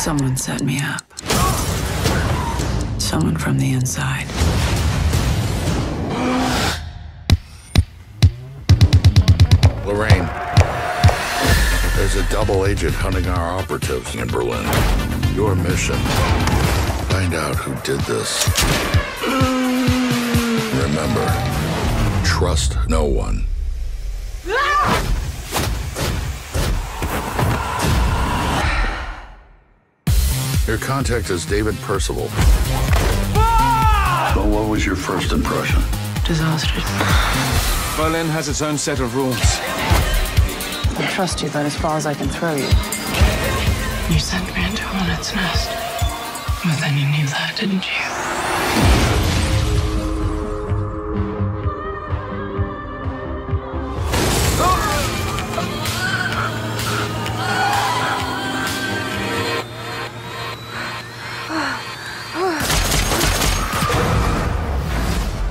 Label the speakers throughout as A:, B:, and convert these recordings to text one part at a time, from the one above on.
A: Someone set me up. Someone from the inside.
B: Lorraine, there's a double agent hunting our operatives in Berlin. Your mission, find out who did this. Remember, trust no one. Ah! Your contact is David Percival. Ah!
C: So what was your first impression?
A: Disastrous.
D: Berlin has its own set of rules.
A: I trust you that as far as I can throw you. You sent me into a hornet's nest. But then you knew that, didn't you?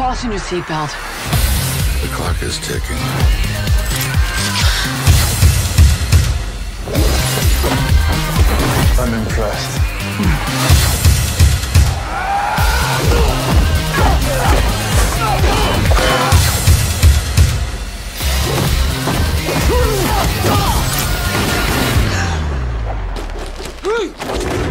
A: Fasten your seatbelt.
B: The clock is ticking.
C: I'm impressed. Hey!